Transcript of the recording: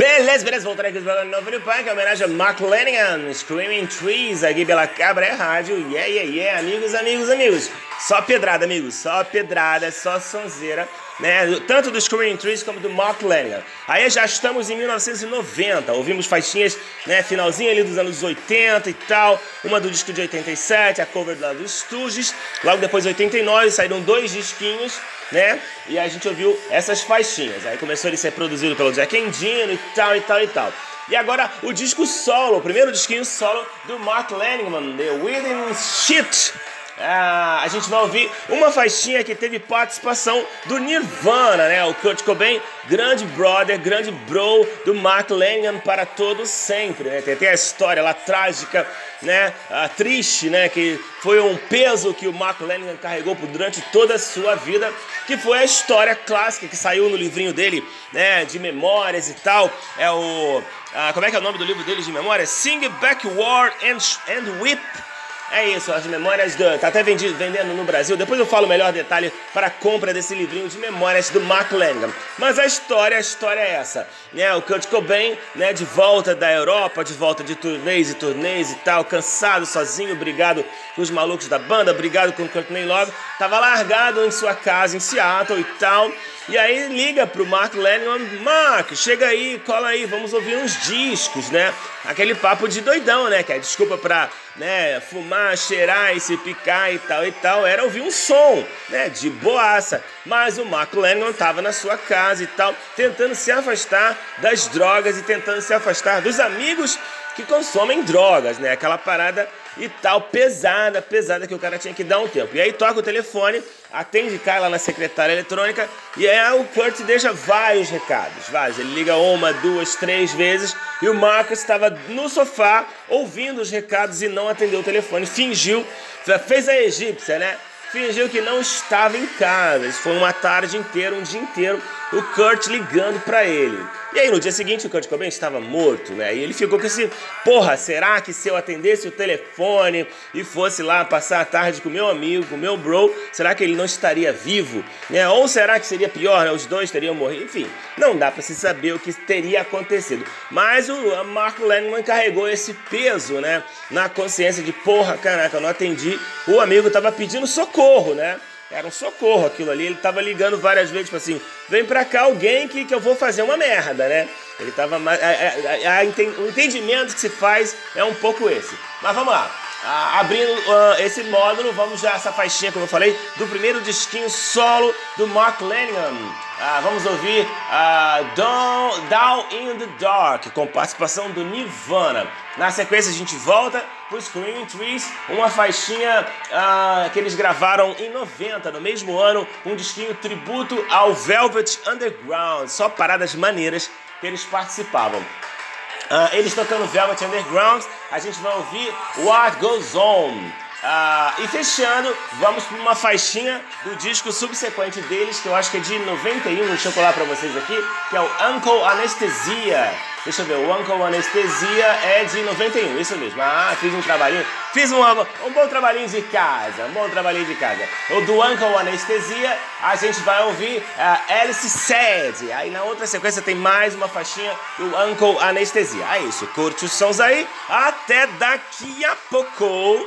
Beleza, beleza, voltando aqui no novo New Punk, homenagem a Mark Lanigan, Screaming Trees, aqui pela Cabra é Rádio, yeah, yeah, yeah, amigos, amigos, amigos, só pedrada, amigos, só pedrada, só sonzeira, né, tanto do Screaming Trees como do Mark Lanigan. Aí já estamos em 1990, ouvimos faixinhas, né, finalzinho ali dos anos 80 e tal, uma do disco de 87, a cover lá dos Stooges, logo depois 89 saíram dois disquinhos, né? E a gente ouviu essas faixinhas. Aí começou a ser produzido pelo Jack Endino e tal, e tal, e tal. E agora o disco solo, o primeiro disquinho solo do Mark Lannigan, The Within Shit. Ah, a gente vai ouvir uma faixinha que teve participação do Nirvana, né? O Kurt Cobain, grande brother, grande bro do Mark Lannigan para todo sempre, né? Tem até a história lá trágica, né? Ah, triste, né? Que foi um peso que o Mark Lannigan carregou durante toda a sua vida, que foi a história clássica que saiu no livrinho dele, né? De memórias e tal. É o... Ah, como é que é o nome do livro dele de memória? Sing Backward and, and Whip é isso, as memórias do. Tá até vendido, vendendo no Brasil. Depois eu falo o melhor detalhe para a compra desse livrinho de memórias do Mark Langham. Mas a história, a história é essa. Né? O Kurt Cobain, né, de volta da Europa, de volta de turnês e turnês e tal, cansado, sozinho, brigado com os malucos da banda, brigado com o Courtney Love, tava largado em sua casa em Seattle e tal. E aí liga pro Mark Lennon, Mark, chega aí, cola aí, vamos ouvir uns discos, né? Aquele papo de doidão, né? Que é desculpa pra né, fumar, cheirar e se picar e tal e tal, era ouvir um som, né? De boaça. Mas o Mark Lennon tava na sua casa e tal, tentando se afastar das drogas e tentando se afastar dos amigos que consomem drogas, né? Aquela parada e tal, pesada, pesada que o cara tinha que dar um tempo. E aí toca o telefone, atende, cai lá na secretária eletrônica e aí o Kurt deixa vários recados, vários. Ele liga uma, duas, três vezes e o Marcus estava no sofá ouvindo os recados e não atendeu o telefone, fingiu, fez a egípcia, né? Fingiu que não estava em casa. Isso foi uma tarde inteira, um dia inteiro, o Kurt ligando para ele. E aí no dia seguinte o Kurt Cobain estava morto, né? E ele ficou com esse, porra, será que se eu atendesse o telefone e fosse lá passar a tarde com meu amigo, com meu bro, será que ele não estaria vivo? Né? Ou será que seria pior, né? Os dois teriam morrido? Enfim, não dá para se saber o que teria acontecido. Mas o Mark Lennon carregou esse peso, né? Na consciência de, porra, caraca, eu não atendi. O amigo estava pedindo socorro, né? Era um socorro aquilo ali. Ele tava ligando várias vezes, tipo assim, vem pra cá alguém que, que eu vou fazer uma merda, né? Ele tava. A, a, a, o entendimento que se faz é um pouco esse. Mas vamos lá. Ah, abrindo uh, esse módulo, vamos já essa faixinha, como eu falei, do primeiro disquinho solo do Mark Lanigan. Ah, vamos ouvir uh, Down, Down in the Dark, com participação do Nirvana. Na sequência, a gente volta pro Screaming Trees, uma faixinha uh, que eles gravaram em 90, no mesmo ano, um disquinho tributo ao Velvet Underground. Só paradas maneiras que eles participavam. Eles tocando Velvet Underground, a gente vai ouvir What Goes On. Uh, e fechando, vamos para uma faixinha do disco subsequente deles, que eu acho que é de 91, deixa eu colar para vocês aqui, que é o Uncle Anesthesia. Deixa eu ver, o Uncle Anestesia é de 91, isso mesmo. Ah, fiz um trabalhinho. Fiz um, um bom trabalhinho de casa, um bom trabalhinho de casa. O do Uncle Anestesia, a gente vai ouvir uh, Alice Said. Aí na outra sequência tem mais uma faixinha do Uncle Anestesia. É isso, curte os sons aí. Até daqui a pouco.